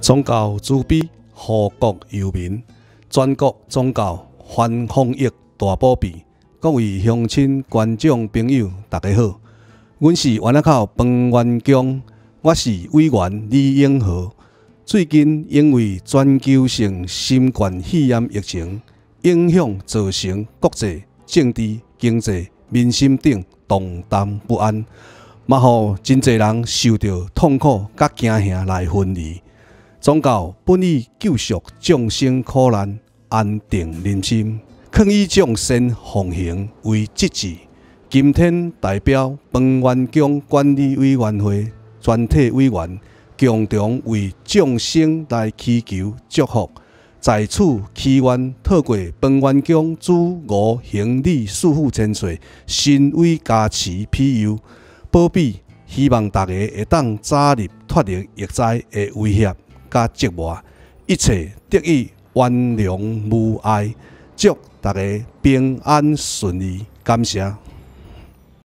宗教慈悲，护国佑民，全国宗教反防疫大保庇。各位乡亲、观众朋友，大家好，阮是湾仔口彭元江，我是委员李永和。最近因为全球性新冠肺炎疫情影响，造成国际政治、经济、民心等动荡不安，嘛，互真侪人受到痛苦甲惊吓来分离。宗教本以救赎众生苦难、安定人心，劝以众生奉行为职责。今天代表本元江管理委员会全体委员，共同为众生来祈求祝福。在此祈愿透过本元江主五行礼四富千岁，神威加持庇佑保庇，希望大家会当早日脱离疫灾的威胁。甲折磨，一切得以原谅无碍，祝大家平安顺利，感谢。